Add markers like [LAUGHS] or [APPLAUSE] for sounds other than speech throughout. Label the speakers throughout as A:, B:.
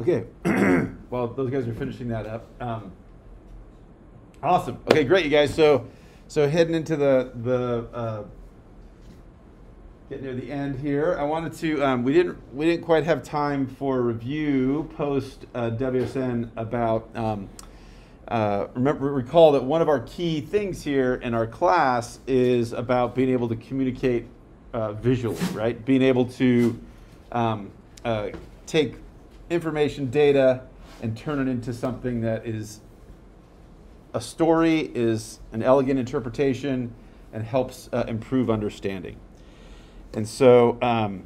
A: Okay, [CLEARS THROAT] well, those guys are finishing that up. Um, awesome. Okay, great, you guys. So, so heading into the the uh, getting near the end here, I wanted to. Um, we didn't we didn't quite have time for review post uh, WSN about. Um, uh, remember, recall that one of our key things here in our class is about being able to communicate uh, visually, right? Being able to um, uh, take information, data, and turn it into something that is a story, is an elegant interpretation, and helps uh, improve understanding. And so um,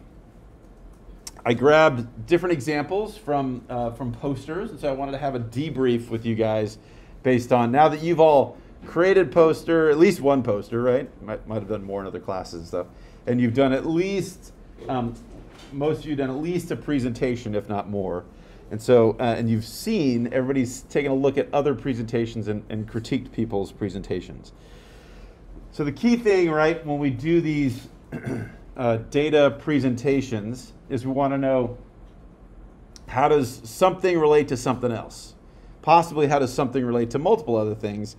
A: I grabbed different examples from, uh, from posters, and so I wanted to have a debrief with you guys based on now that you've all created poster, at least one poster, right? Might, might have done more in other classes and stuff. And you've done at least um, most of you done at least a presentation, if not more. And so, uh, and you've seen everybody's taken a look at other presentations and, and critiqued people's presentations. So the key thing, right, when we do these [CLEARS THROAT] uh, data presentations is we want to know how does something relate to something else? Possibly how does something relate to multiple other things?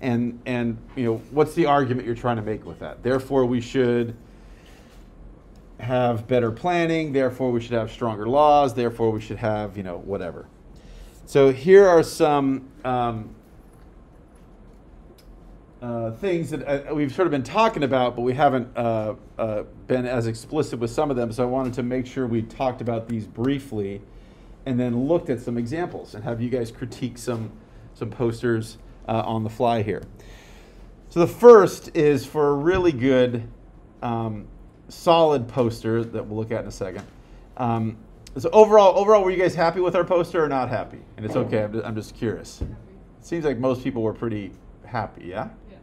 A: And, and you know, what's the argument you're trying to make with that? Therefore, we should have better planning, therefore we should have stronger laws, therefore we should have, you know, whatever. So here are some um, uh, things that uh, we've sort of been talking about, but we haven't uh, uh, been as explicit with some of them. So I wanted to make sure we talked about these briefly and then looked at some examples and have you guys critique some, some posters uh, on the fly here. So the first is for a really good um, solid poster that we'll look at in a second. Um, so overall, overall, were you guys happy with our poster or not happy? And it's okay. I'm just, I'm just curious. It seems like most people were pretty happy. Yeah. yeah.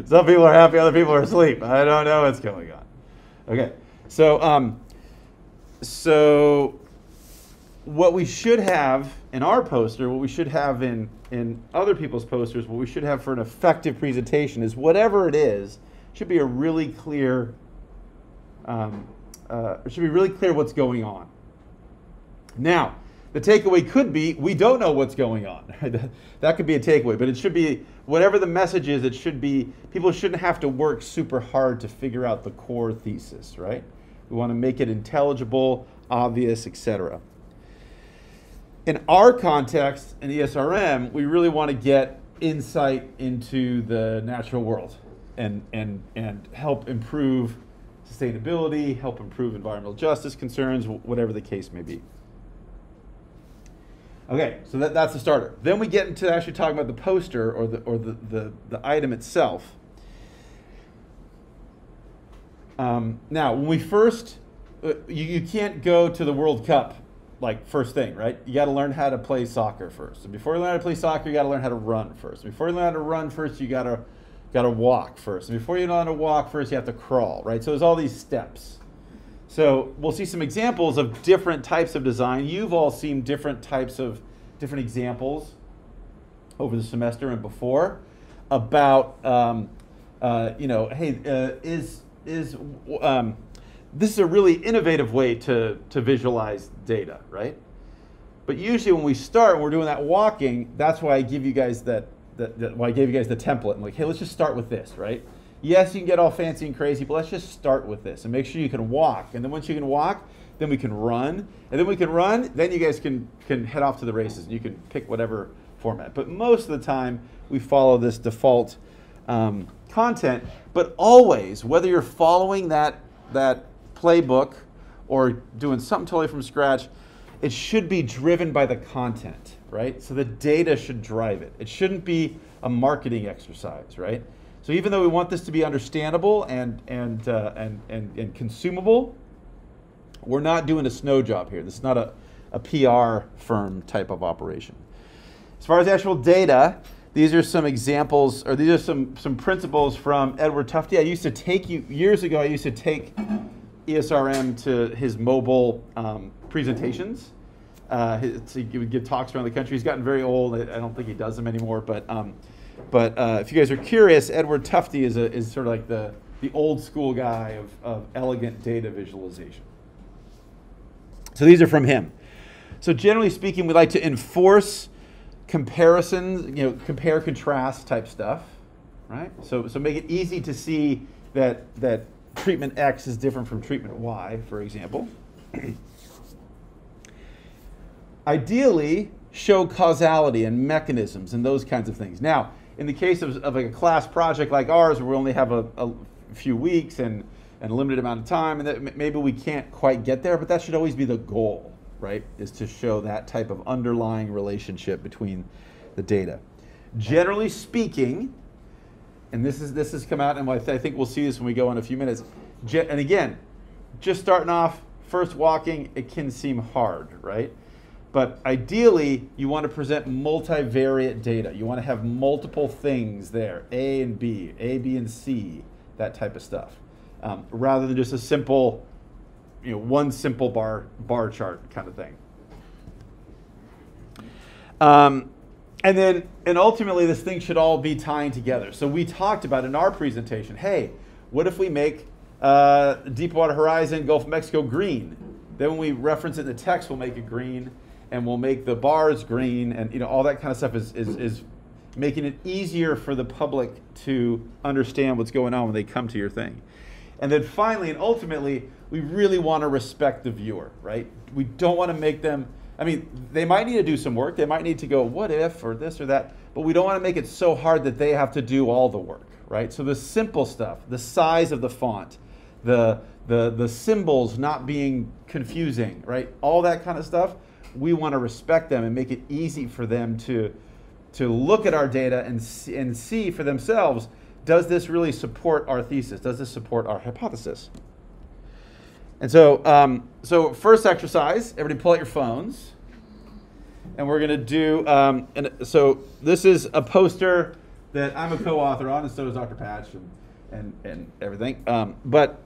A: [LAUGHS] Some people are happy. Other people are asleep. I don't know what's going on. Okay. So, um, so what we should have in our poster, what we should have in in other people's posters, what we should have for an effective presentation is whatever it is should be a really clear, um, uh, it should be really clear what's going on. Now, the takeaway could be we don't know what's going on. [LAUGHS] that could be a takeaway, but it should be whatever the message is, it should be people shouldn't have to work super hard to figure out the core thesis, right? We want to make it intelligible, obvious, etc. In our context in ESRM, we really want to get insight into the natural world and, and, and help improve sustainability, help improve environmental justice concerns, whatever the case may be. Okay, so that, that's the starter. Then we get into actually talking about the poster or the, or the, the, the item itself. Um, now, when we first, uh, you, you can't go to the World Cup like first thing, right? You got to learn how to play soccer first. Before you learn how to play soccer, you got to learn how to run first. Before you learn how to run first, you got to got to walk first. And before you know how to walk first, you have to crawl, right? So there's all these steps. So we'll see some examples of different types of design. You've all seen different types of different examples over the semester and before about, um, uh, you know, hey, uh, is is um, this is a really innovative way to to visualize data, right? But usually when we start, we're doing that walking, that's why I give you guys that that, that well, I gave you guys the template. I'm like, hey, let's just start with this, right? Yes, you can get all fancy and crazy, but let's just start with this and make sure you can walk. And then once you can walk, then we can run. And then we can run, then you guys can, can head off to the races and you can pick whatever format. But most of the time, we follow this default um, content. But always, whether you're following that, that playbook or doing something totally from scratch, it should be driven by the content right? So the data should drive it. It shouldn't be a marketing exercise, right? So even though we want this to be understandable and, and, uh, and, and, and consumable, we're not doing a snow job here. This is not a, a PR firm type of operation. As far as actual data, these are some examples, or these are some, some principles from Edward Tufte. I used to take you, years ago, I used to take ESRM to his mobile um, presentations. Uh, he would give talks around the country. He's gotten very old. I don't think he does them anymore. But um, but uh, if you guys are curious, Edward Tufte is a, is sort of like the the old school guy of, of elegant data visualization. So these are from him. So generally speaking, we like to enforce comparisons, you know, compare contrast type stuff, right? So so make it easy to see that that treatment X is different from treatment Y, for example. [CLEARS THROAT] Ideally, show causality and mechanisms and those kinds of things. Now, in the case of, of a class project like ours, where we only have a, a few weeks and, and a limited amount of time, and that maybe we can't quite get there, but that should always be the goal, right? Is to show that type of underlying relationship between the data. Generally speaking, and this is this has come out, and I think we'll see this when we go in a few minutes. And again, just starting off, first walking, it can seem hard, right? But ideally, you want to present multivariate data. You want to have multiple things there, A and B, A, B, and C, that type of stuff, um, rather than just a simple, you know, one simple bar bar chart kind of thing. Um, and then, and ultimately, this thing should all be tying together. So we talked about in our presentation, hey, what if we make uh, Deepwater Horizon, Gulf of Mexico green? Then when we reference it in the text, we'll make it green and we'll make the bars green and you know all that kind of stuff is, is, is making it easier for the public to understand what's going on when they come to your thing. And then finally and ultimately, we really want to respect the viewer, right? We don't want to make them, I mean, they might need to do some work. They might need to go, what if, or this or that, but we don't want to make it so hard that they have to do all the work, right? So the simple stuff, the size of the font, the, the, the symbols not being confusing, right? All that kind of stuff we want to respect them and make it easy for them to, to look at our data and see, and see for themselves does this really support our thesis? Does this support our hypothesis? And so, um, so first exercise, everybody pull out your phones. And we're going to do, um, and so this is a poster that I'm a co-author on, and so is Dr. Patch and, and, and everything. Um, but,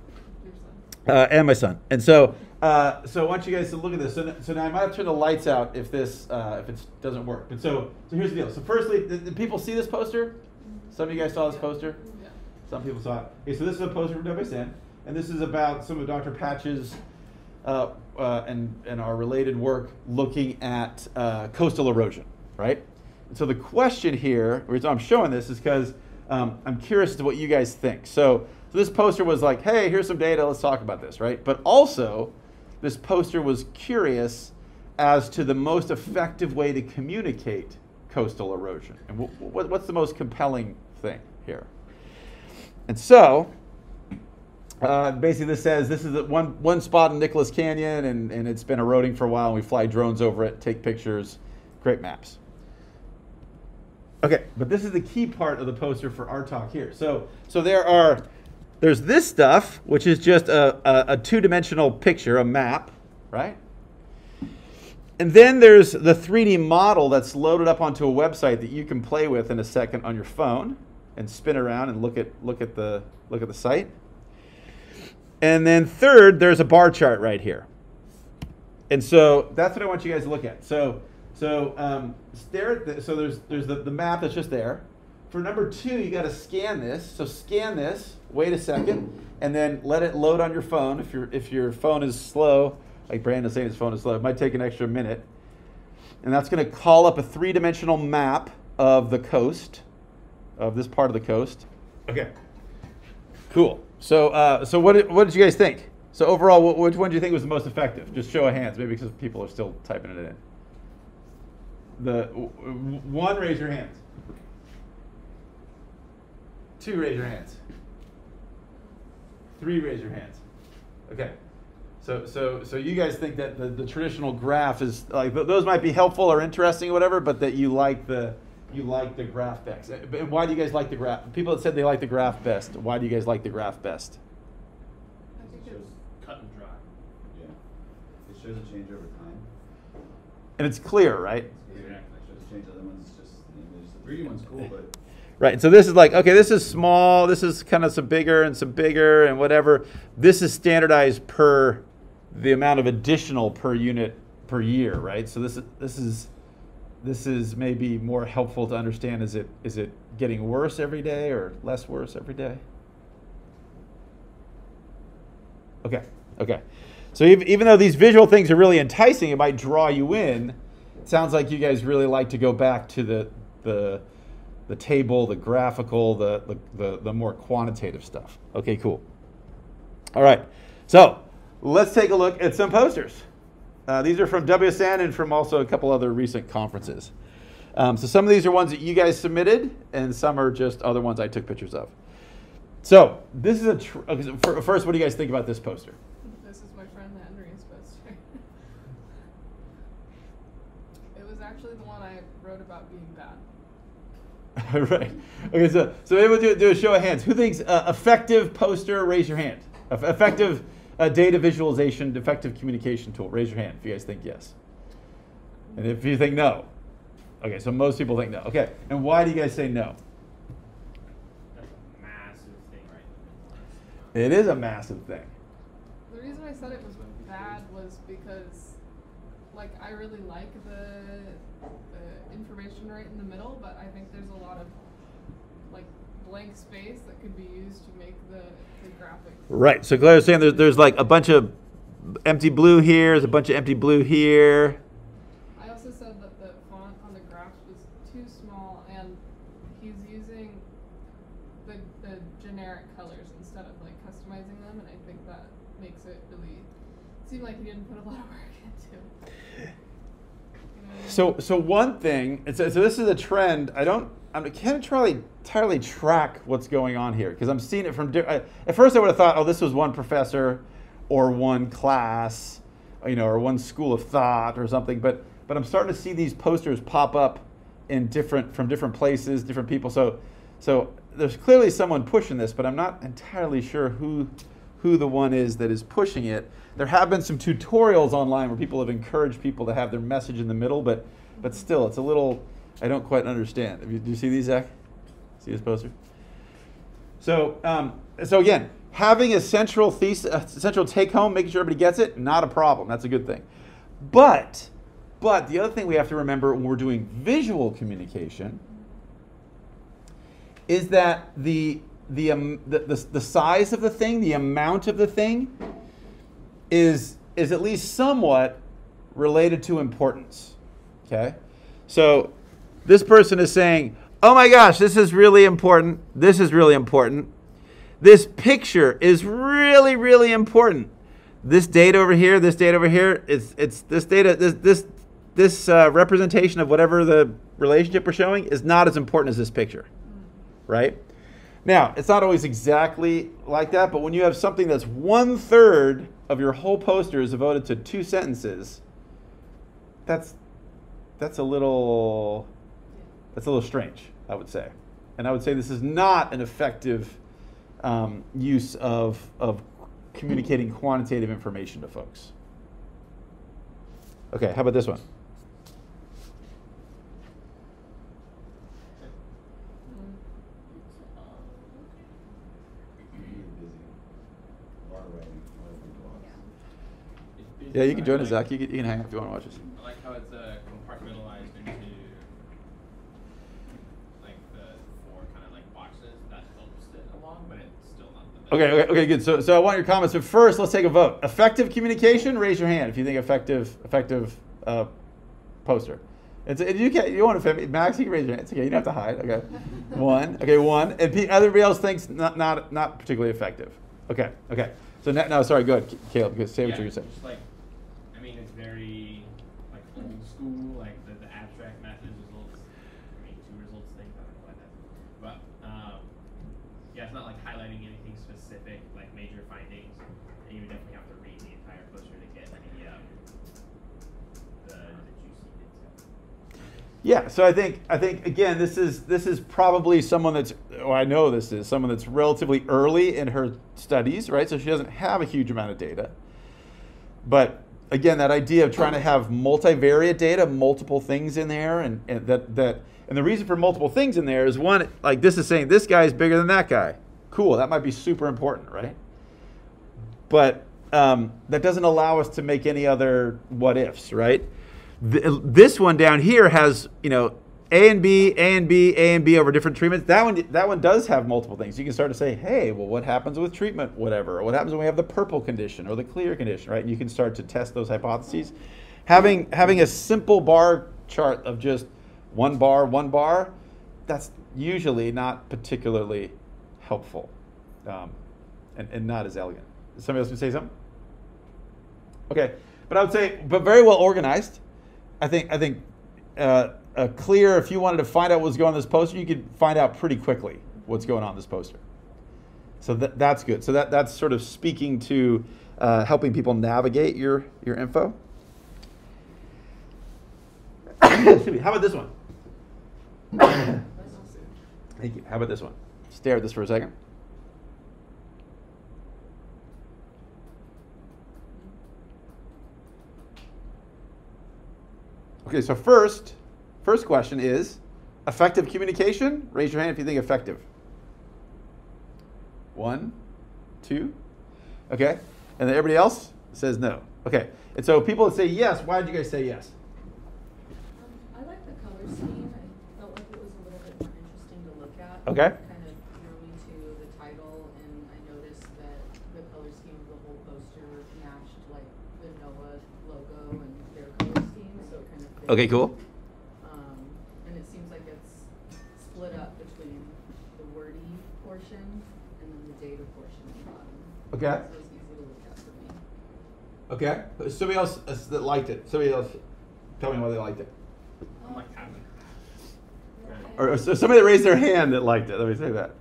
A: uh, and my son. And so uh, so I want you guys to look at this. So, so now I might have to turn the lights out if this uh, if it doesn't work. But so so here's the deal. So firstly, did, did, people see this poster? Some of you guys saw this poster. Yeah. Some people saw it. Okay, so this is a poster from WSN, and this is about some of Dr. Patch's uh, uh, and and our related work looking at uh, coastal erosion, right? And so the question here, the reason I'm showing this is because um, I'm curious as to what you guys think. So so this poster was like, hey, here's some data. Let's talk about this, right? But also this poster was curious as to the most effective way to communicate coastal erosion. And what's the most compelling thing here? And so, uh, basically, this says this is one, one spot in Nicholas Canyon, and, and it's been eroding for a while, and we fly drones over it, take pictures, great maps. Okay, but this is the key part of the poster for our talk here. So, so there are there's this stuff, which is just a, a, a two dimensional picture, a map, right? And then there's the 3D model that's loaded up onto a website that you can play with in a second on your phone and spin around and look at look at the look at the site. And then third, there's a bar chart right here. And so that's what I want you guys to look at. So so um, stare at the, so there's there's the, the map that's just there. For number two, you got to scan this. So scan this, wait a second, and then let it load on your phone. If your if your phone is slow, like Brandon's saying his phone is slow, it might take an extra minute. And that's going to call up a three-dimensional map of the coast, of this part of the coast. Okay. Cool. So uh, so what did, what did you guys think? So overall, which one do you think was the most effective? Just show of hands, maybe because people are still typing it in. The one, raise your hands. Two, raise your hands. Three, raise your hands. Okay. So, so, so you guys think that the, the traditional graph is like those might be helpful or interesting or whatever, but that you like the you like the graph best. And why do you guys like the graph? People that said they like the graph best. Why do you guys like the graph best?
B: It shows cut and dry.
C: Yeah. It shows a change over time.
A: And it's clear, right?
C: It's clear. It shows a change. The other one's just, you know, the 3D one's cool, but
A: Right, And so this is like, okay, this is small, this is kind of some bigger and some bigger and whatever. This is standardized per the amount of additional per unit per year, right? So this is this is this is maybe more helpful to understand. Is it is it getting worse every day or less worse every day? Okay, okay. So even, though these visual things are really enticing, it might draw you in. It sounds like you guys really like to go back to the the the table, the graphical, the the, the, the more quantitative stuff. Okay, cool. All right. So let's take a look at some posters. Uh, these are from WSN and from also a couple other recent conferences. Um, so some of these are ones that you guys submitted, and some are just other ones I took pictures of. So this is a first. What do you guys think about this poster?
D: This is my friend Andrea's poster. [LAUGHS] it was actually the one I wrote about being. [LAUGHS]
A: right. Okay. So so maybe we'll do, do a show of hands. Who thinks uh, effective poster? Raise your hand. Eff- effective uh, data visualization, effective communication tool. Raise your hand if you guys think yes. And if you think no, okay. So most people think no. Okay. And why do you guys say no?
B: That's a massive thing, right?
A: It is a massive thing.
D: The reason I said it was bad was because, like, I really like the, the information right in the middle, but I think there's a lot of, like, blank space that could be used to make the, the graphics.
A: Right. So Claire's saying there's, there's like a bunch of empty blue here, there's a bunch of empty blue here.
D: I also said that the font on the graphs was too small, and he's using the, the generic colors instead of like customizing them, and I think that makes it really seem like he didn't put a lot of work into. it. You know what I mean?
A: So, so one thing, so, so this is a trend. I don't, I can't entirely, entirely track what's going on here because I'm seeing it from. I, at first, I would have thought, oh, this was one professor, or one class, you know, or one school of thought or something. But, but I'm starting to see these posters pop up in different, from different places, different people. So, so there's clearly someone pushing this, but I'm not entirely sure who, who the one is that is pushing it. There have been some tutorials online where people have encouraged people to have their message in the middle, but but still, it's a little. I don't quite understand. You, do you see these, Zach? See this poster? So um, so again, having a central thesis, a central take home, making sure everybody gets it, not a problem. That's a good thing. But but the other thing we have to remember when we're doing visual communication is that the the, um, the, the the size of the thing, the amount of the thing, is is at least somewhat related to importance. Okay, so this person is saying, "Oh my gosh, this is really important. This is really important. This picture is really really important. This date over here, this date over here, it's it's this data this this this uh, representation of whatever the relationship we're showing is not as important as this picture." right? Now, it's not always exactly like that, but when you have something that's one third of your whole poster is devoted to two sentences, that's that's a little that's a little strange, I would say, and I would say this is not an effective um, use of of communicating quantitative information to folks. Okay, how about this one?
C: Really busy. A lot of writing, a lot of big blocks.
B: It's busy,
A: Yeah, you can join us, Zach. You can, you can hang out if you want to watch this.
B: I like how it's uh, compartmentalized into like the four kind of like boxes that helps it along, but it's still not the best.
A: Okay, okay, okay, good. So, so I want your comments. But first, let's take a vote. Effective communication. Raise your hand if you think effective, effective uh, poster. It's you can't. You want to Max? You can raise your hand. It's okay. You don't have to hide. Okay, [LAUGHS] one. Okay, one. And pe- everybody else thinks not not not particularly effective. Okay, okay. So now, no, sorry. Go ahead, Caleb. Go- Say what
B: yeah,
A: you're gonna say.
B: Just like, I mean, it's very like old school, like the, the abstract methods, results. I mean, two results thing, I don't know why that. But um, yeah, it's not like highlighting anything specific, like major findings. And you would definitely have to read the entire poster to get the um, the, the juicy detail.
A: Yeah, so I think I think again this is this is probably someone that's oh, I know this is someone that's relatively early in her studies, right? So she doesn't have a huge amount of data. But again, that idea of trying to have multivariate data, multiple things in there, and, and that that and the reason for multiple things in there is one, like this is saying this guy is bigger than that guy. Cool, that might be super important, right? But um, that doesn't allow us to make any other what ifs, right? Th- this one down here has, you know, A and B, A and B, A and B over different treatments. That one, that one does have multiple things. You can start to say, hey, well, what happens with treatment, whatever, or what happens when we have the purple condition or the clear condition, right? And you can start to test those hypotheses. Having having a simple bar chart of just one bar, one bar, that's usually not particularly helpful, um, and, and not as elegant. Somebody else can say something. Okay, but I would say, but very well organized. I think I think uh, a clear. If you wanted to find out what's going on this poster, you could find out pretty quickly what's going on this poster. So that, that's good. So that that's sort of speaking to uh, helping people navigate your your info. [COUGHS] How about this one? [COUGHS] Thank you. How about this one? Stare at this for a second. Okay, so first, first question is effective communication. Raise your hand if you think effective. One, two, okay, and then everybody else says no. Okay, and so people that say yes, why did you guys say yes?
E: Um, I like the color scheme. I felt like it was a little bit more interesting to look at.
A: Okay.
E: Kind of drew me to the title, and I noticed that the color scheme of the whole poster matched like the NOAA logo and their color scheme, so it kind of. fit.
A: Okay, cool.
E: Um, and it seems like it's split up between the wordy portion and then the data portion at the bottom.
A: Okay.
E: So it's easy to look at for me.
A: Okay, somebody else uh, that liked it. Somebody else, tell me why they liked it.
B: I'm like.
A: Or, or somebody that raised their hand that liked it. Let me say that.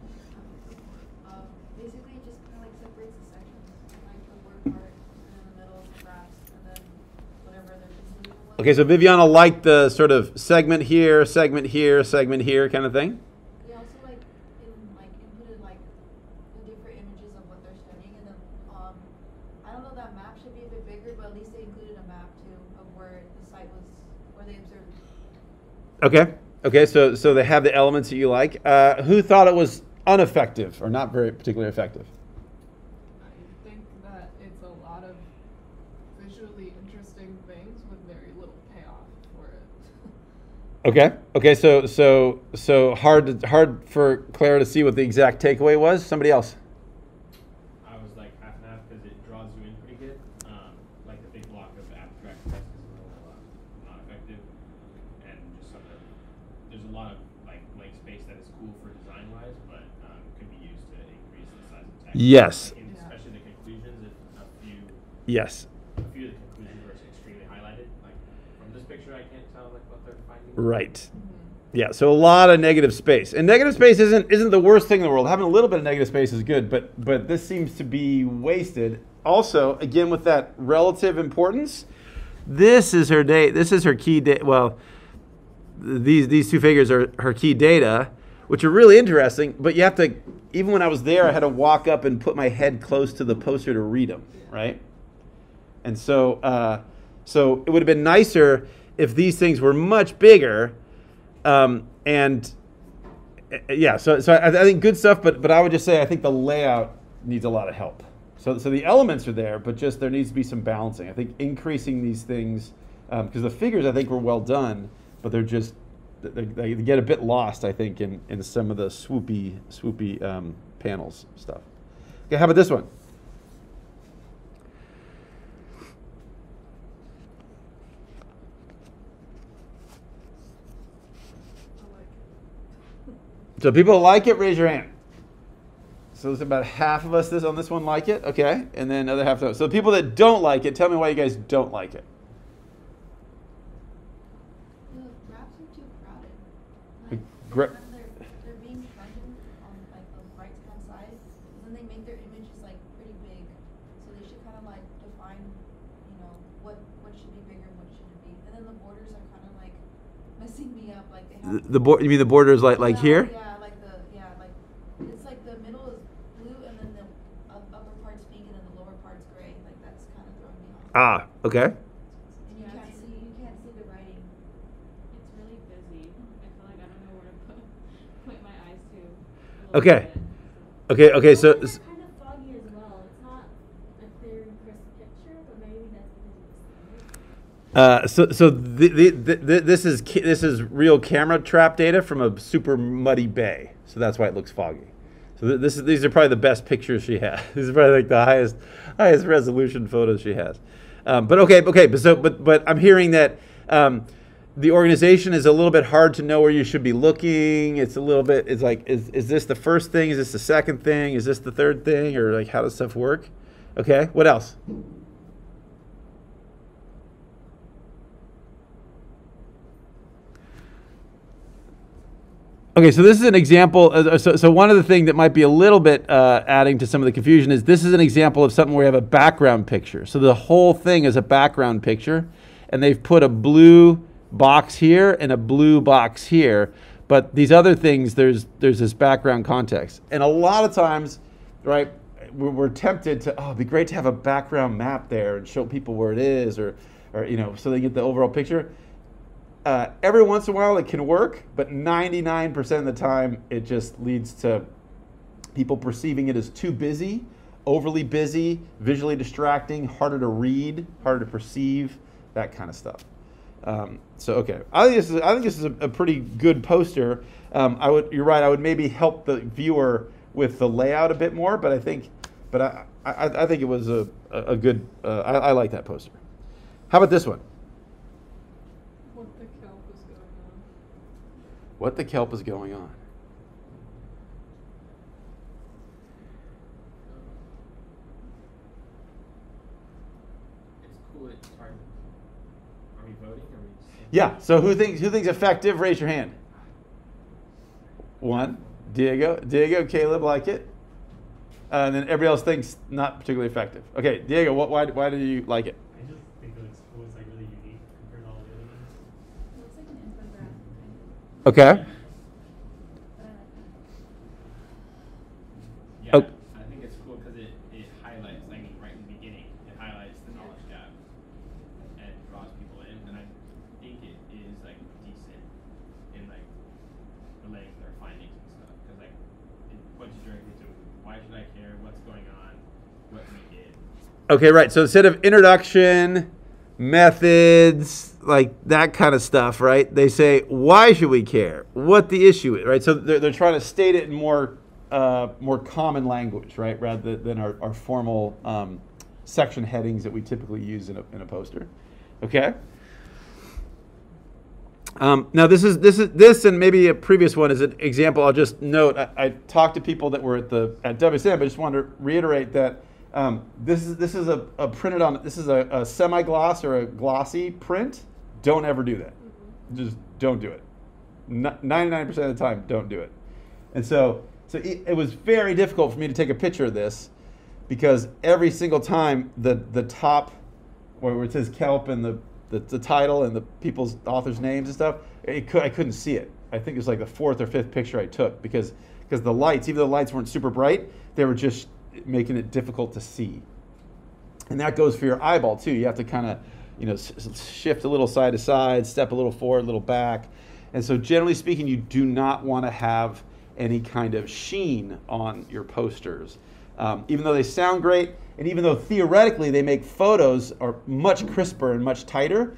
A: Okay, so Viviana liked the sort of segment here, segment here, segment here kind of thing.
F: They also like in like inputted like the different images of what they're studying, and then um, I don't know that map should be a bit bigger, but at least they included a map too of where the site was, where they observed.
A: Okay. Okay. So so they have the elements that you like. Uh, who thought it was ineffective or not very particularly effective?
D: I think that it's a lot of visually interesting things with very little payoff for it.
A: Okay. Okay. So so so hard to, hard for Claire to see what the exact takeaway was. Somebody else.
B: I was like half and half because it draws you in pretty good. Um, like the big block of abstract text is a little uh, not effective, and just some of the, there's a lot of like blank space that is cool for design wise, but um, could be used to increase the size of text.
A: Yes.
B: Like, especially the conclusions, if a few
A: Yes.
B: a few of the conclusions were extremely highlighted. Like from this picture, I can't tell like what they're finding.
A: Right. Yeah, so a lot of negative space, and negative space isn't isn't the worst thing in the world. Having a little bit of negative space is good, but but this seems to be wasted. Also, again with that relative importance, this is her date. This is her key date. Well, these these two figures are her key data, which are really interesting. But you have to, even when I was there, I had to walk up and put my head close to the poster to read them, right? And so, uh, so it would have been nicer if these things were much bigger. Um, and uh, yeah, so so I, I think good stuff. But but I would just say I think the layout needs a lot of help. So so the elements are there, but just there needs to be some balancing. I think increasing these things because the figures I think were well done, but they're just they, they get a bit lost. I think in in some of the swoopy swoopy um, panels stuff. Okay, how about this one? So people like it, raise your hand. So there's about half of us this on this one like it, okay, and then other half don't. So people that don't like it, tell me why you guys don't like it.
F: The graphs are too crowded.
A: The
F: Like,
A: gra-
F: they're, they're being on like the right hand side, and then they make their images like pretty big. So they should kind of like define, you know, what what should be bigger and what shouldn't be. And then the borders are kind of like messing me up. Like they
A: The, the board, you mean the borders like like
F: Yeah,
A: here?
F: Yeah, like the yeah, like it's like the middle is blue and then the up- upper part's pink and then the lower part's gray. Like that's kind of throwing me off.
A: Ah, okay.
F: You can't see you can't see the writing.
E: It's really busy. I feel like I don't know where to put, point my eyes to.
A: Okay.
E: bit.
A: Okay, okay, so
G: kind of foggy as well. It's not a clear and crisp picture, but maybe that's.
A: Uh, so so the, the, the, this is this is real camera trap data from a super muddy bay. So that's why it looks foggy. So th- this is, these are probably the best pictures she has. [LAUGHS] These are probably like the highest highest resolution photos she has. Um, but okay, okay. But so but but I'm hearing that um, the organization is a little bit hard to know where you should be looking. It's a little bit. It's like is is this the first thing? Is this the second thing? Is this the third thing? Or like how does stuff work? Okay. What else? Okay, so this is an example. uh, So, so one of the things that might be a little bit uh, adding to some of the confusion is this is an example of something where you have a background picture. So the whole thing is a background picture, and they've put a blue box here and a blue box here. But these other things, there's there's this background context, and a lot of times, right, we're, we're tempted to oh, it'd be great to have a background map there and show people where it is, or or you know, so they get the overall picture uh, every once in a while it can work, but 99% of the time it just leads to people perceiving it as too busy, overly busy, visually distracting, harder to read, harder to perceive, that kind of stuff. Um, so okay, I think this is I think this is a, a pretty good poster. Um, I would you're right. I would maybe help the viewer with the layout a bit more, but I think but I I, I think it was a a good. Uh, I, I like that poster. How about this one?
D: What the kelp is going on?
A: What the kelp is going on?
B: It's cool. It's hard. Are we voting? Are we
A: Yeah. So who thinks who thinks effective? Raise your hand. One. Diego. Diego. Caleb like it. Uh, and then everybody else thinks not particularly effective. Okay, Diego. What? Why? Why do you like it?
G: I just think it looks cool. It's like really unique compared to all the other ones.
F: It looks like an infographic.
A: Okay.
F: But I like that.
B: Yeah,
A: Oh.
B: I think it's cool because it, it highlights, I mean, right in the beginning, it highlights the knowledge gap and draws people in. And I think it is like decent in like relaying their findings and stuff. Because like it puts you directly to why should I care? What's going on? What we did.
A: Okay. Right. So instead of introduction, methods, like that kind of stuff, right? They say why should we care? What the issue is, right? So they're, they're trying to state it in more uh, more common language, right, rather than our, our formal um, section headings that we typically use in a, in a poster. Okay. Um, now this is this is this and maybe a previous one is an example. I'll just note. I, I talked to people that were at the at WSN, but I just wanted to reiterate that um, this is this is a, a printed on this is a, a semi gloss or a glossy print. Don't ever do that. Just don't do it. Ninety nine percent of the time, don't do it. And so so it, it was very difficult for me to take a picture of this because every single time the the top where it says kelp and the, the, the title and the people's authors' names and stuff, it could, I couldn't see it. I think it was like the fourth or fifth picture I took because because the lights, even though the lights weren't super bright, they were just making it difficult to see. And that goes for your eyeball too. You have to kind of, you know, shift a little side to side, step a little forward, a little back. And so, generally speaking, you do not want to have any kind of sheen on your posters. Um, even though they sound great, and even though theoretically they make photos are much crisper and much tighter,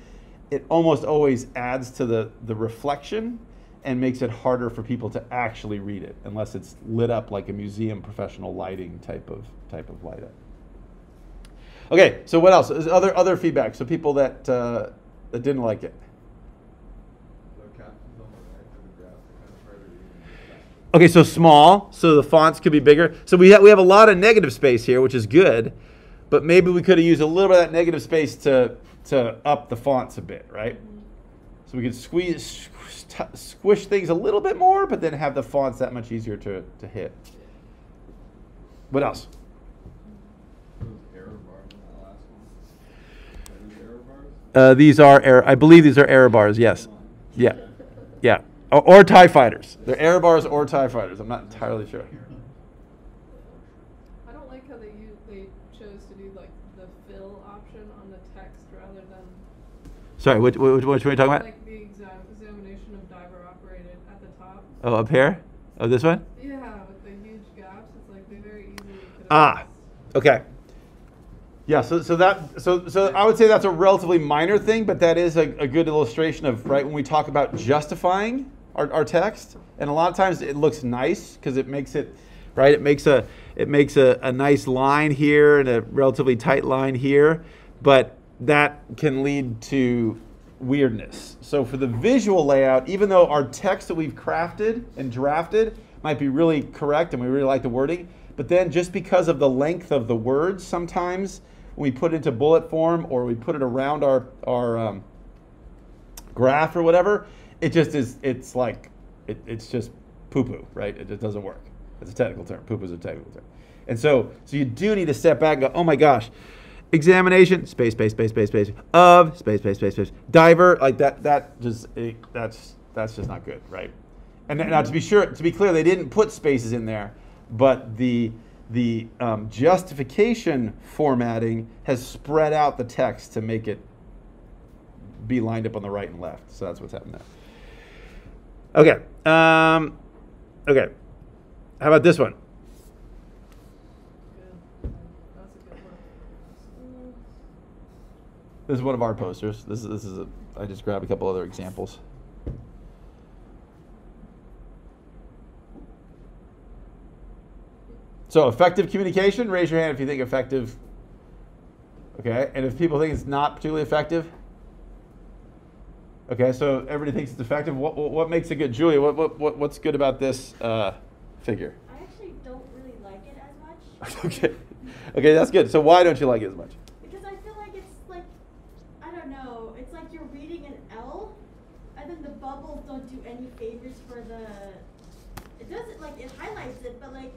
A: it almost always adds to the, the reflection and makes it harder for people to actually read it unless it's lit up like a museum professional lighting type of type of light up. Okay, so what else? Other other feedback? So people that uh, that didn't like it. Okay, so small, so the fonts could be bigger. So we have we have a lot of negative space here, which is good, but maybe we could have used a little bit of that negative space to to up the fonts a bit, right? So we could squeeze squish things a little bit more, but then have the fonts that much easier to to hit. What else?
C: Those error bars on that last one. Are these error bars?
A: Uh, these are error. I believe these are error bars. Yes. Yeah. Yeah. Or, or Tie Fighters. They're error bars or Tie Fighters. I'm not entirely sure.
D: I don't like how they use, they chose to do like the fill option on the text rather than
A: Sorry, which, which, which one are you talking about?
D: like the exam, examination of diver operated at the top.
A: Oh, up here? Oh, this one?
D: Yeah, with the huge gaps, it's like they very easily could have.
A: Ah, okay. Yeah, so, so that so so I would say that's a relatively minor thing, but that is a, a good illustration of right when we talk about justifying our, our text, and a lot of times it looks nice because it makes it right. It makes a it makes a, a nice line here and a relatively tight line here, but that can lead to weirdness. So for the visual layout, even though our text that we've crafted and drafted might be really correct and we really like the wording, but then just because of the length of the words, sometimes we put it into bullet form or we put it around our our um, graph or whatever, it just is. It's like it, it's just poo poo, right? It just doesn't work. It's a technical term. Poo poo is a technical term, and so so you do need to step back and go, oh my gosh, examination space space space space space of space space space space diver like that that just it, that's that's just not good, right? And now to be sure, to be clear, they didn't put spaces in there, but the the um, justification formatting has spread out the text to make it be lined up on the right and left. So that's what's happened there. Okay. Um, okay. How about this one. This is one of our posters. This is this is a. I just grabbed a couple other examples. So effective communication. Raise your hand if you think effective. Okay, and if people think it's not particularly effective. Okay, so everybody thinks it's effective. What what, what makes it good, Julia? What, what what what's good about this uh, figure?
F: I actually don't really like it as much. [LAUGHS]
A: okay, okay, that's good. So why don't you like it as much?
F: Because I feel like it's like, I don't know, it's like you're reading an L, and then the bubbles don't do any favors for the. It doesn't like it highlights it, but like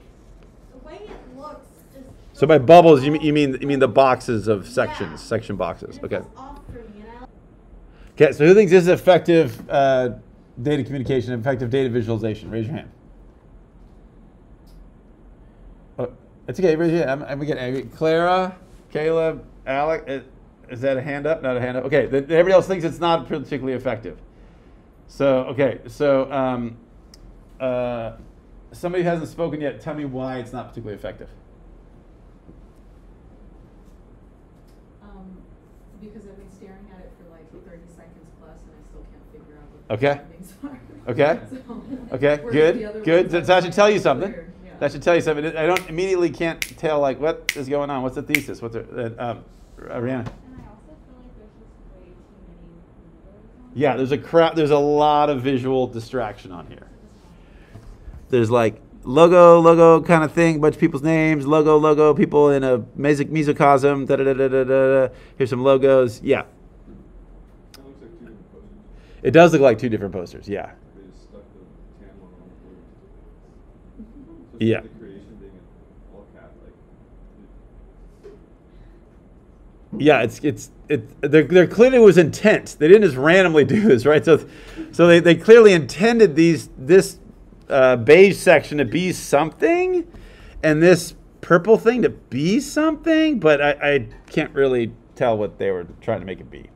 F: the way it looks just.
A: So by bubbles, you mean you mean you mean the boxes of
F: Yeah.
A: sections, section boxes. Okay.
F: feels off for me, and I
A: Okay. So who thinks this is effective uh, data communication, effective data visualization? Raise your hand. Oh, it's okay. Raise your hand. I'm, I'm getting Clara, Caleb, Alec. Is, is that a hand up? Not a hand up. Okay. Then everybody else thinks it's not particularly effective. So okay. So um, uh, somebody who hasn't spoken yet. Tell me why it's not particularly effective.
E: Because I've been staring at it for like thirty seconds plus and I still can't figure out what
A: Okay.
E: the findings are.
A: Okay. [LAUGHS]
E: So,
A: Okay, good, good.
E: ones
A: That, should tell you something.
E: yeah.
A: That should tell you something. I don't immediately can't tell like what is going on. What's the thesis? What's the, uh, um, Ariana?
H: I also feel like there's just way too many numbers on
A: Yeah, there's a crap. There's a lot of visual distraction on here. There's like logo, logo kind of thing, bunch of people's names, logo, logo, people in a meso- mesocosm. Da da da da da da. Here's some logos. Yeah,
C: posters.
A: it does look like two different posters. Yeah. Yeah. Yeah, it's it's it. There, there clearly was intent. They didn't just randomly do this, right? So, so they, they clearly intended these this uh, beige section to be something, and this purple thing to be something. But I, I can't really tell what they were trying to make it be.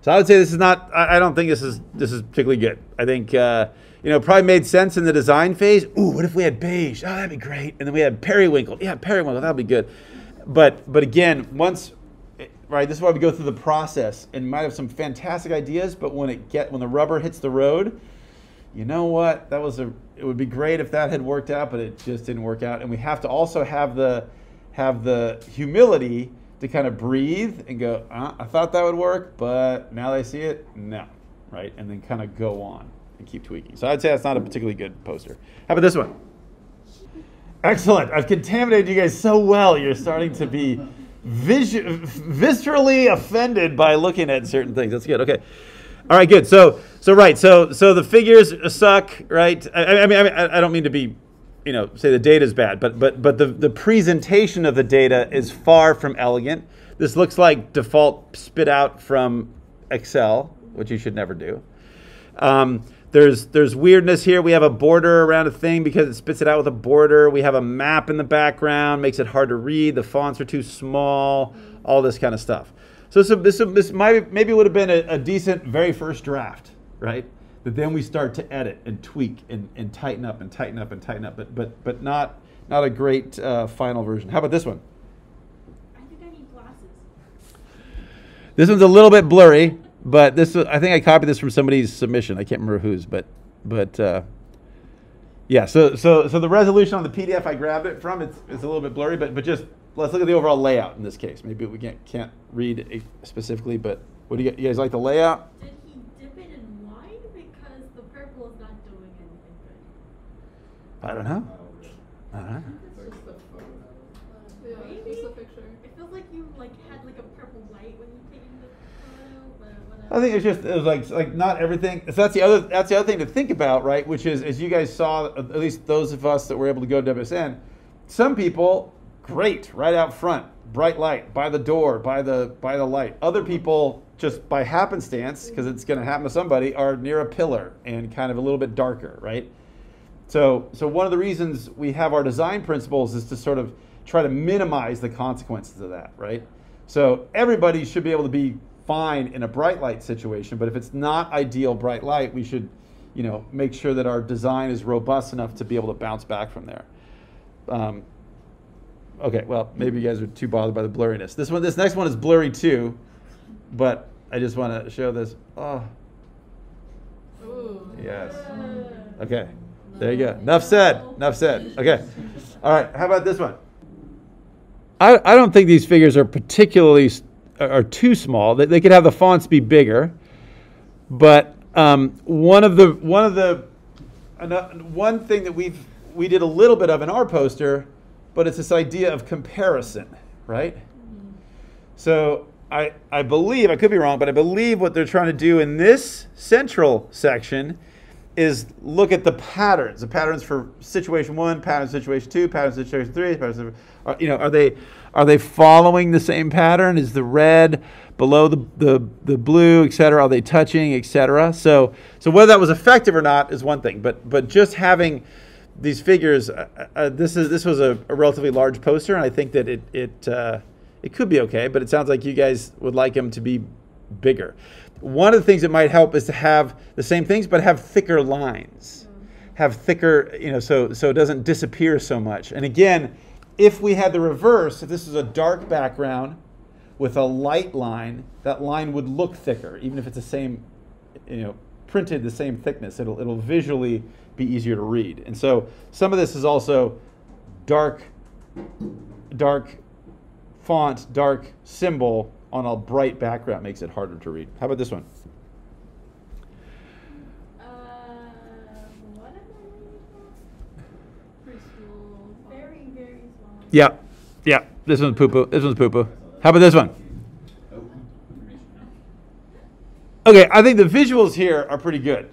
A: So I would say this is not. I, I don't think this is this is particularly good. I think uh, you know probably made sense in the design phase. Ooh, what if we had beige? Oh, that'd be great. And then we had periwinkle. Yeah, periwinkle. That'd be good. But but again, once right, this is why we go through the process and might have some fantastic ideas, but when it get when the rubber hits the road, you know what? That was a. It would be great if that had worked out, but it just didn't work out. And we have to also have the have the humility to kind of breathe and go. Uh, I thought that would work, but now I see it, no, right? And then kind of go on and keep tweaking. So I'd say that's not a particularly good poster. How about this one? Excellent. I've contaminated you guys so well. You're starting to be visu- viscerally offended by looking at certain things. That's good. Okay. All right. Good. So so right. So so the figures suck. Right. I, I mean I I don't mean to be, you know, say the data is bad, but but but the the presentation of the data is far from elegant. This looks like default spit out from Excel, which you should never do. Um, there's there's weirdness here. We have a border around a thing because it spits it out with a border. We have a map in the background, makes it hard to read. The fonts are too small. All this kind of stuff. So this this, this might, maybe would have been a, a decent very first draft, right? But then we start to edit and tweak and, and tighten up and tighten up and tighten up, but but but not not a great uh, final version. How about this one? Are you getting glasses? This one's a little bit blurry, but this I think I copied this from somebody's submission. I can't remember whose, but but uh, yeah. So so so the resolution on the PDF I grabbed it from it's it's a little bit blurry, but but just let's look at the overall layout in this case. Maybe we can't can't read it specifically, but what do you, you guys like the layout?
H: Did he dip it in wine because the purple is not doing anything good?
A: I don't know. I don't know.
D: It's just the photo. Yeah,
H: Maybe.
D: just the picture.
H: It feels like you like had like a purple light when you taken the photo.
A: I think it's just it was like like not everything. So that's the other that's the other thing to think about, right? Which is as you guys saw, at least those of us that were able to go to WSN, some people great right out front, bright light by the door, by the by the light. Other people just by happenstance, because it's going to happen to somebody, are near a pillar and kind of a little bit darker, right? So, so one of the reasons we have our design principles is to sort of try to minimize the consequences of that, right? So everybody should be able to be fine in a bright light situation, but if it's not ideal bright light, we should, you know, make sure that our design is robust enough to be able to bounce back from there. Um, okay, well, maybe you guys are too bothered by the blurriness. This one, this next one is blurry too, but I just want to show this. Oh,
D: Ooh.
A: yes. Okay, there you go. Enough said. Enough said. Okay. All right. How about this one? I, I don't think these figures are particularly are too small. They, they could have the fonts be bigger, but um, one of the one of the one thing that we've we did a little bit of in our poster, but it's this idea of comparison, right? So I, I believe, I could be wrong, but I believe what they're trying to do in this central section is look at the patterns, the patterns for situation one, pattern situation two, pattern situation three, pattern, are, you know, are they are they following the same pattern? Is the red below the, the, the blue, et cetera? Are they touching, et cetera? So so whether that was effective or not is one thing, but but just having these figures, uh, uh, this is this was a, a relatively large poster, and I think that it it uh, it could be okay, but it sounds like you guys would like them to be bigger. One of the things that might help is to have the same things, but have thicker lines, have thicker, you know, so so it doesn't disappear so much. And again, if we had the reverse, if this is a dark background with a light line, that line would look thicker, even if it's the same, you know, printed the same thickness. It'll it'll visually be easier to read. And so some of this is also dark, dark font, dark symbol on a bright background makes it harder to read. How about this one?
H: Uh, what am I reading
D: Preschool.
H: for? Very, very.
A: Yeah, yeah. This one's poo poo. This one's poo poo. How about this one?
C: Oh,
A: Okay, I think the visuals here are pretty good.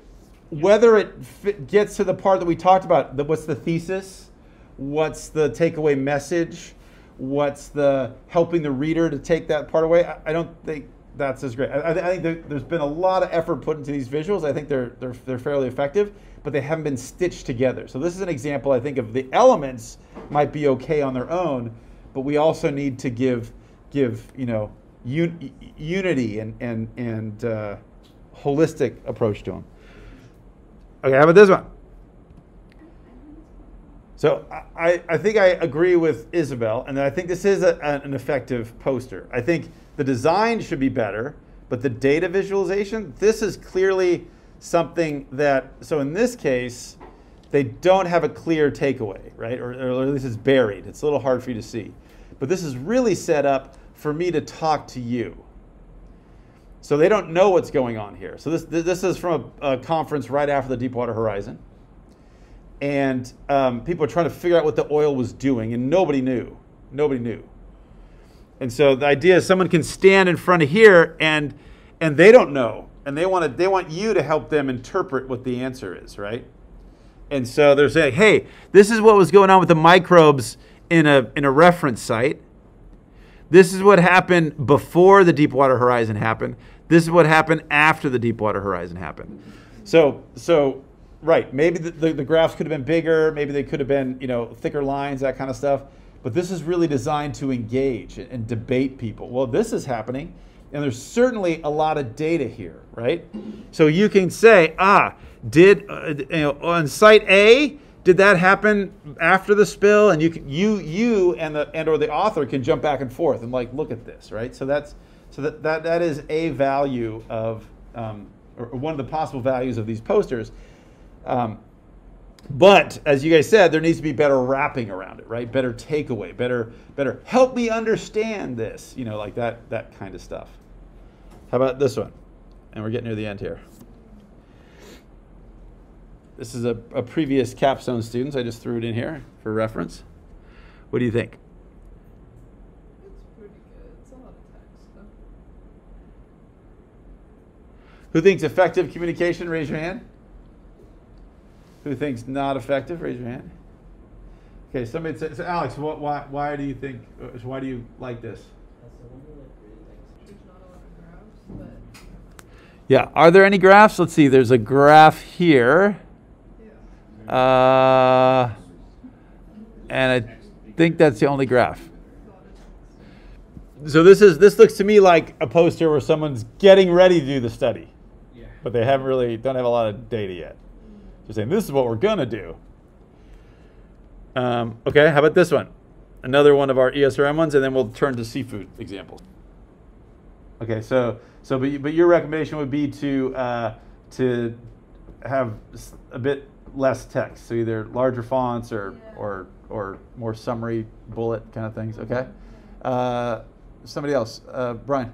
A: Whether it fit, gets to the part that we talked about, the, what's the thesis, what's the takeaway message, what's the helping the reader to take that part away, I, I don't think that's as great. I, I think there, there's been a lot of effort put into these visuals. I think they're, they're, they're fairly effective, but they haven't been stitched together. So this is an example, I think, of the elements might be okay on their own, but we also need to give, give you know, un, unity and, and, and uh, holistic approach to them. Okay, how about this one? So I, I think I agree with Isabel, and I think this is a, an effective poster. I think the design should be better, but the data visualization, this is clearly something that, so in this case, they don't have a clear takeaway, right? Or, or at least it's buried. It's a little hard for you to see. But this is really set up for me to talk to you. So they don't know what's going on here. So this, this is from a, a conference right after the Deepwater Horizon and um, people are trying to figure out what the oil was doing, and nobody knew. Nobody knew. And so the idea is someone can stand in front of here, and and they don't know, and they want to they want you to help them interpret what the answer is, right? And so they're saying, hey, this is what was going on with the microbes in a in a reference site. This is what happened before the Deepwater Horizon happened. This is what happened after the Deepwater Horizon happened. So so right, maybe the, the, the graphs could have been bigger, maybe they could have been, you know, thicker lines, that kind of stuff. But this is really designed to engage and, and debate people. Well, this is happening, and there's certainly a lot of data here, right? So you can say, ah, did uh, you know on site A, did that happen after the spill? And you can, you you and the and or the author can jump back and forth and like look at this, right? So that's So that, that, that is a value of, um, or one of the possible values of these posters. Um, but as you guys said, there needs to be better wrapping around it, right? Better takeaway, better, better help me understand this, you know, like that, that kind of stuff. How about this one? And we're getting near the end here. This is a, a previous capstone students. I just threw it in here for reference. What do you think?
D: It's pretty good. It's a lot of text though.
A: Who thinks effective communication? Raise your hand. Who thinks not effective? Raise your hand. Okay, somebody says, so Alex, what, why, why do you think, uh, why do you like this?
D: There's not a lot of graphs, but
A: Yeah, are there any graphs? Let's see, there's a graph here. Uh, and I think that's the only graph.
D: A lot of text.
A: So this is this looks to me like a poster where someone's getting ready to do the study,
B: Yeah.
A: But they haven't really don't have a lot of data yet. Just saying this is what we're gonna do. Um, okay, how about this one? Another one of our ESRM ones, and then we'll turn to seafood examples. Okay, so so but, but your recommendation would be to uh, to have a bit less text, so either larger fonts or
F: Yeah.
A: or or more summary bullet kind of things. Okay. Uh, somebody else, uh, Brian.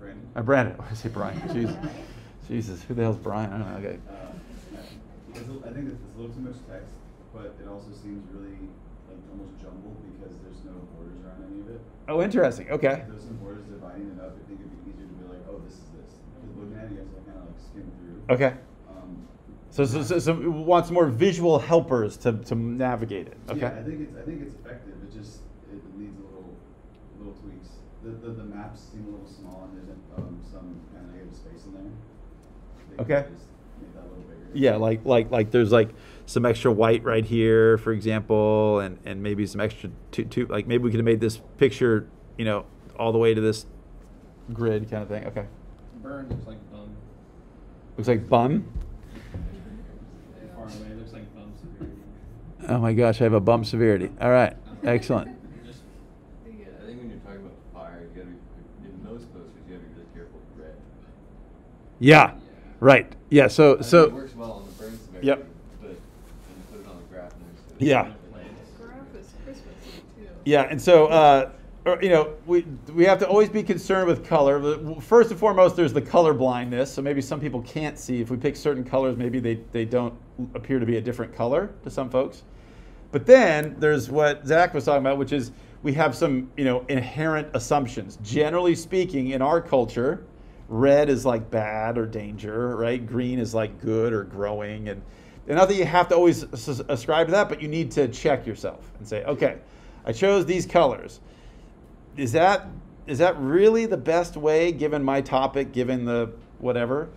C: Brandon?
A: Uh, Brandon. [LAUGHS] I say Brian. Jeez. [LAUGHS] Jesus, who the hell's Brian? I don't know. Okay.
C: Uh, I think it's a little too much text, but it also seems really like almost jumbled because there's no borders around any of it.
A: Oh, interesting. Okay.
C: If there's some borders dividing it up, I think it'd be easier to be like, oh, this is this. Because looking at it, you have to kind of like skim through.
A: Okay.
C: Um,
A: So, so, so, so it wants more visual helpers to, to navigate it. Okay.
C: Yeah, I think it's I think it's effective. It just it needs a little little tweaks. The the, the maps seem a little small and there's um, some kind of negative space in there. They could
A: Okay.
C: just Make that a little bigger.
A: Yeah, like like like there's like some extra white right here, for example, and and maybe some extra two, two like maybe we could have made this picture, you know, all the way to this grid kind of thing. Okay.
B: Burn looks like bum.
A: Looks like bum.
B: Far away, looks like bum severity.
A: Oh my gosh, I have a bum severity. All right. [LAUGHS] Excellent.
B: Just
D: uh,
I: I think when you're talking about fire, you gotta be, in those posters, you gotta be really careful with red.
A: Yeah. Right. Yeah. So
I: I think
A: so
I: It works well on the burn severity.
A: Yep.
I: But you put it on the graph next.
A: Yeah.
D: graph is
A: Yeah, and so uh, or, you know we we have to always be concerned with color. First and foremost, there's the color blindness. So maybe some people can't see. If we pick certain colors, maybe they they don't appear to be a different color to some folks. But then there's what Zach was talking about, which is we have some you know inherent assumptions. Generally speaking, in our culture, red is like bad or danger, right? Green is like good or growing, and, and not that you have to always ascribe to that, but you need to check yourself and say, okay, I chose these colors. Is that is that really the best way, given my topic, given the whatever?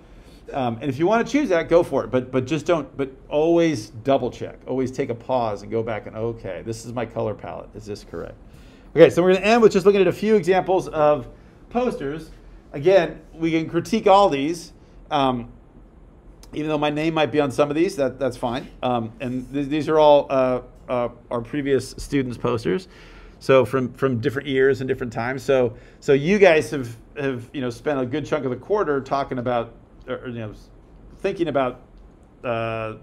A: Um, and if you want to choose that, go for it. But but just don't. But always double check. Always take a pause and go back and okay, this is my color palette. Is this correct? Okay, so we're going to end with just looking at a few examples of posters. Again, we can critique all these. Um, even though my name might be on some of these, that, that's fine. Um, and th- these are all uh, uh, our previous students' posters, so from from different years and different times. So so you guys have have you know spent a good chunk of the quarter talking about, or, you know, thinking about uh,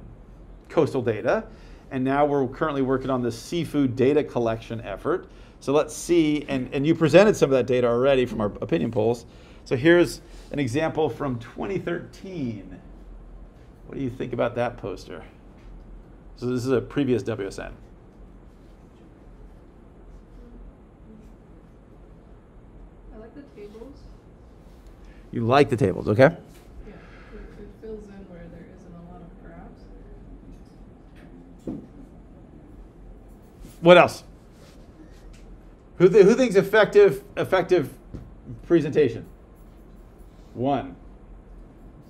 A: coastal data, and now we're currently working on this seafood data collection effort. So let's see, and, and you presented some of that data already from our opinion polls. So here's an example from 2013. What do you think about that poster? So this is a previous WSN.
D: I like the tables.
A: You like the tables, okay?
D: Yeah, it, it fills in where there isn't a lot of graphs.
A: What else? Who, th- who thinks effective effective presentation? One.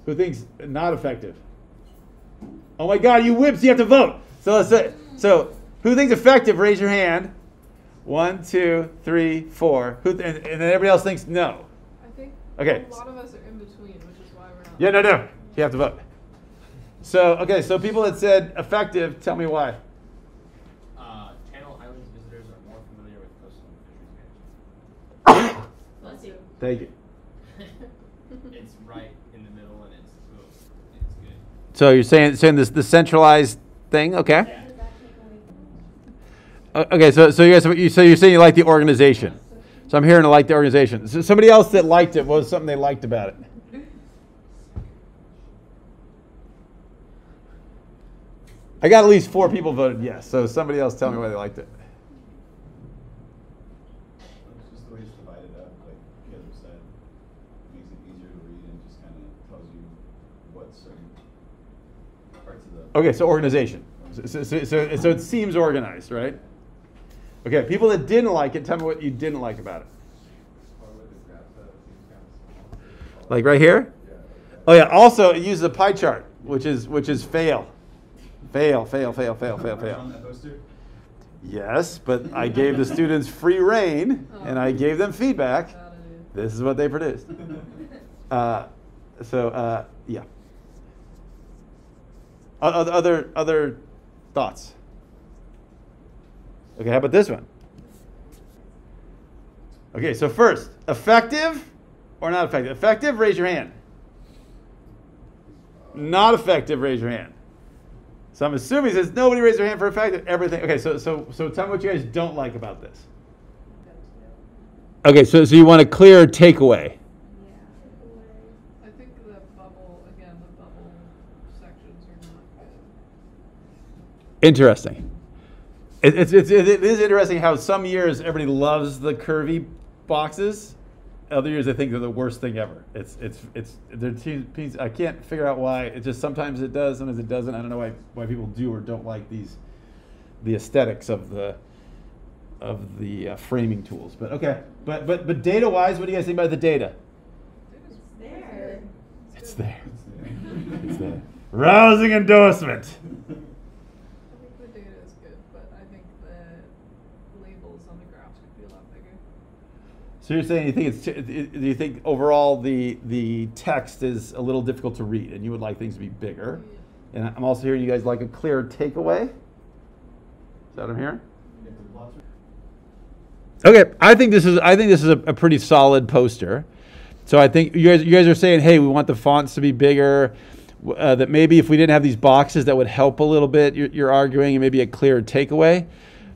A: Who thinks not effective? Oh my God, you whips! You have to vote. So let's say so. Who thinks effective? Raise your hand. One, two, three, four. Who th- and, and then everybody else thinks no.
D: I think
A: Okay.
D: a lot of us are in between, which is why we're not.
A: Yeah, no, no. You have to vote. [LAUGHS] So okay, so people that said effective, tell me why.
B: uh, Channel Islands visitors are more familiar with coastal fisheries management. [COUGHS]
A: Thank you.
B: It's right in the middle and it's boom, it's good.
A: So you're saying saying this the centralized thing, okay?
B: Yeah.
F: Does that take away from?
A: O- Okay, so so you guys, you so you're saying you like the organization. So I'm hearing to like the organization. So somebody else that liked it what was something they liked about it. I got at least four people voted yes. So somebody else tell me why they liked it.
C: It's just the way it's divided up, like Caleb said, makes it easier to read and just kind of tells you what certain parts of the.
A: Okay, so organization. So, so, so, so, it seems organized, right? Okay, people that didn't like it, tell me what you didn't like about it. Like right here? Oh yeah. Also, it uses a pie chart, which is which is fail, fail, fail, fail, fail, fail, fail. Yes, but I gave the students free rein, and I gave them feedback. This is what they produced. Uh, so uh, yeah. O- Other other other thoughts? Okay, how about this one? Okay, so first, effective or not effective? Effective, raise your hand. Not effective, raise your hand. So I'm assuming since nobody raised their hand for effective, everything. Okay, so so so tell me what you guys don't like about this. Okay, so so you want a clear takeaway. Yeah.
D: I think the bubble, again, the bubble sections are not.
A: Interesting. It, it's, it's, it is interesting how some years everybody loves the curvy boxes. Other years they think they're the worst thing ever. It's it's it's they're two pieces. I can't figure out why. It just sometimes it does, sometimes it doesn't. I don't know why why people do or don't like these the aesthetics of the of the uh, framing tools. But okay. But but but data wise, what do you guys think about the data?
D: It's
H: There.
A: It's there. It's there. Rousing endorsement.
D: I think the data is good, but I think the labels on the graphs could be a lot bigger.
A: So you're saying you think it's do you think overall the the text is a little difficult to read and you would like things to be bigger? And I'm also hearing you guys like a clear takeaway. Is that what I'm hearing?
C: If the plots are
A: Okay, I think this is I think this is a, a pretty solid poster. So I think you guys you guys are saying, hey, we want the fonts to be bigger. W- Uh, that maybe if we didn't have these boxes, that would help a little bit. You're, you're arguing, and maybe a clear takeaway.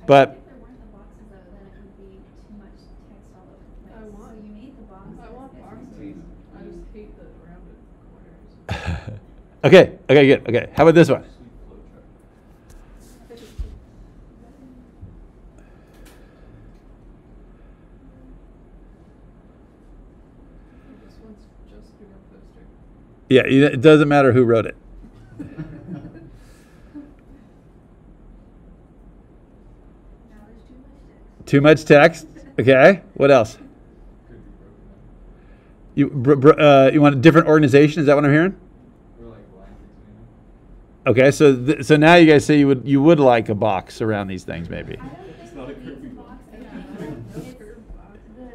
A: But
F: If there weren't the boxes though, then it [LAUGHS] would be too much text all over the
D: I
F: place.
D: want-
F: So you made the boxes.
D: I want
F: if
D: boxes.
F: it's-
D: I just hate the rounded corners.
A: okay, okay, good. Okay, how about this one?
D: This one's just your poster.
A: Yeah, it doesn't matter who wrote it.
F: Too much text.
A: Too much text. Okay. What else? You br- br- uh, you want a different organization? Is that what I'm hearing? Okay. So th- so now you guys say you would you would like a box around these things maybe.
F: I don't think
C: not a
F: it needs
C: curvy
F: a
C: box.
F: box. I don't know. It's the,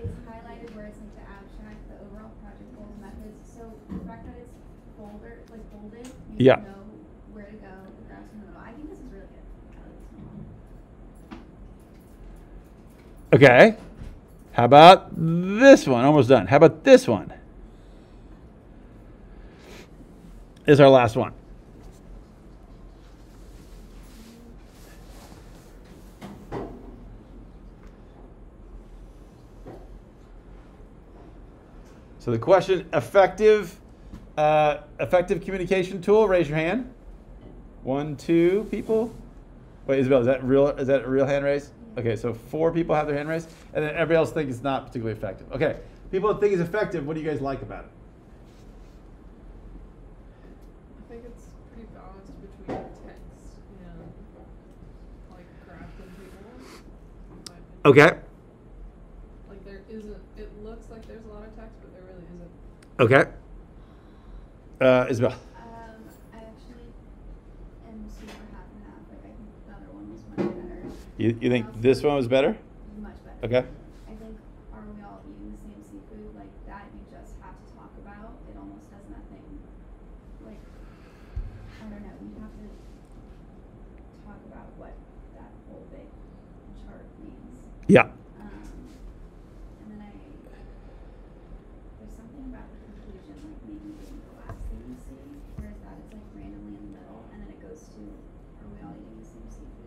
F: it's highlighted where it's like the abstract, the overall project goals, methods. So the fact that it's folder, like folded, you
A: Yeah.
F: know where to go, the graphs in the middle. I think this is really good. I like this one.
A: Okay. How about this one? Almost done. How about this one? Is our last one. So the question: effective, uh, effective communication tool. Raise your hand. One, two people. Wait, Isabel, is that real? Is that a real hand raise? Okay, so four people have their hand raised, and then everybody else thinks it's not particularly effective. Okay, people that think it's effective. What do you guys like about it?
D: I think it's pretty balanced between text and like graph and tables. in my opinion.
A: Okay.
D: Like there isn't. It looks like there's a lot of text, but there really isn't.
A: Okay. Uh, Isabel.
F: Um, I actually am super half and half. Like I think the other one was much better.
A: You, you think this one was better?
F: Much better.
A: Okay.
F: I think are we all eating the same seafood? Like that you just have to talk about. It almost does nothing. Like I don't know. You have to talk about what that whole big chart means.
A: Yeah.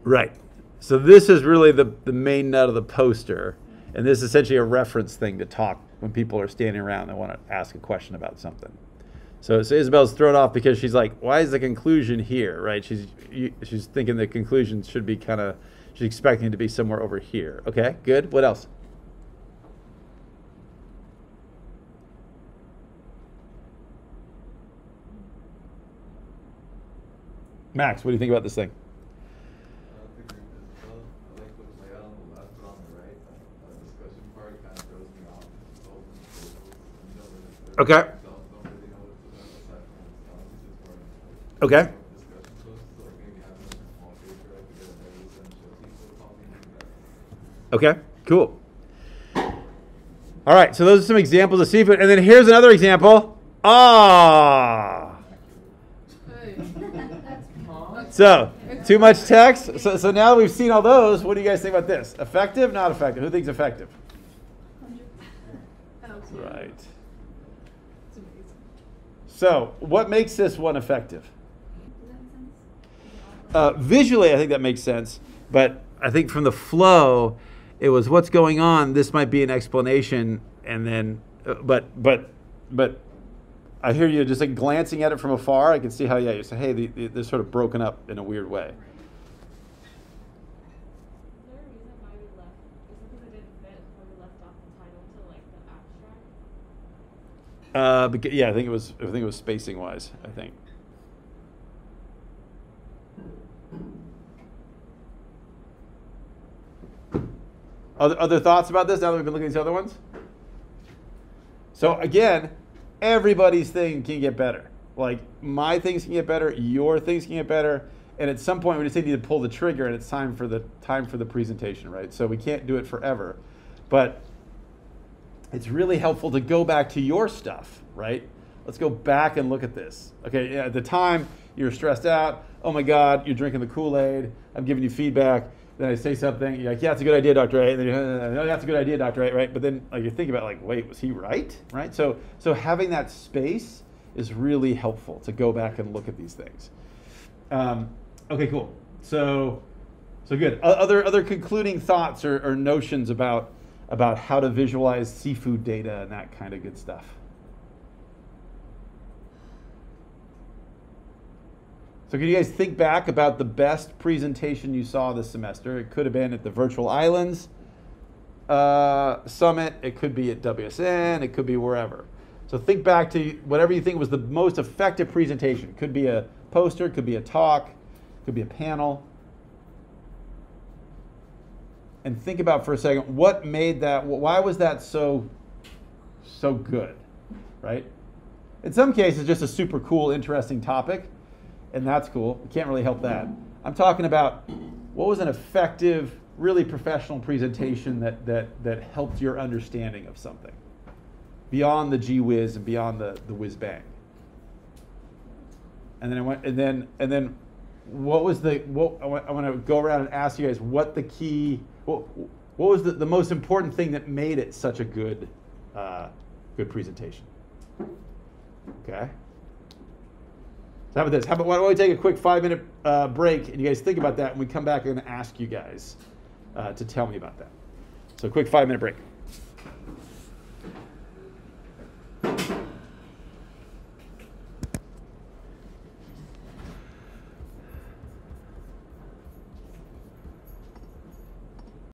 A: Right. So this is really the, the main nut of the poster. And this is essentially a reference thing to talk when people are standing around and want to ask a question about something. So, so Isabel's thrown off because she's like, why is the conclusion here, right? She's, she's thinking the conclusion should be kind of, she's expecting it to be somewhere over here. Okay, good. What else? Max, what do you think about this thing?
I: I don't think we're physical. I like what's laid out on the left, but on the right, that, that discussion part kind of throws me off. It's all in circles, and you don't really-
A: Okay.
I: Don't, don't really know what's going on aside from what's on, it's just more like.
A: Okay.
I: Discussion posts, so like maybe having like a small paper, I could get a notice and show people talking like that.
A: Okay, cool. All right, so those are some examples of seafood. And then here's another example. Ah. So, too much text. So, so now that we've seen all those, what do you guys think about this? Effective, not effective? Who thinks effective? Right. So, what makes this one effective? Uh, visually, I think that makes sense, but I think from the flow, it was what's going on. This might be an explanation, and then, uh, but but but I hear you just like glancing at it from afar. I can see how yeah you say hey the, the, they're sort of broken up in a weird way.
H: Is there a reason why we left? Is it because it didn't fit when we left off the title to like the abstract?
A: Uh, yeah, I think it was I think it was spacing wise. I think. Other, other thoughts about this now that we've been looking at these other ones? So again, everybody's thing can get better. Like my things can get better, your things can get better, and at some point we just need to pull the trigger, and it's time for the time for the presentation, right? So we can't do it forever, but it's really helpful to go back to your stuff, right? Let's go back and look at this. Okay, at the time you're stressed out. Oh my God, you're drinking the Kool Aid. I'm giving you feedback. Then I say something. You're like, yeah, that's a good idea, Doctor A. And then you're, no, that's a good idea, Doctor A. Right? But then like you think about like, wait, was he right? Right? So so having that space is really helpful to go back and look at these things. Um, okay, cool. So so good. Other other concluding thoughts or, or notions about about how to visualize seafood data and that kind of good stuff. So, can you guys think back about the best presentation you saw this semester? It could have been at the Virtual Islands uh, Summit, it could be at WSN, it could be wherever. So, think back to whatever you think was the most effective presentation. It Could be a poster, It could be a talk, It could be a panel. And think about for a second what made that, why was that so, so good, right? In some cases, just a super cool, interesting topic and that's cool. We can't really help that. I'm talking about what was an effective, really professional presentation that that that helped your understanding of something beyond the gee whiz and beyond the the whiz bang. And then I went, and then and then what was the what I want to go around and ask you guys what the key what, what was the, the most important thing that made it such a good uh, good presentation. Okay. How about this? How about why don't we take a quick five minute uh, break and you guys think about that and we come back and ask you guys uh, to tell me about that. So a quick five minute break.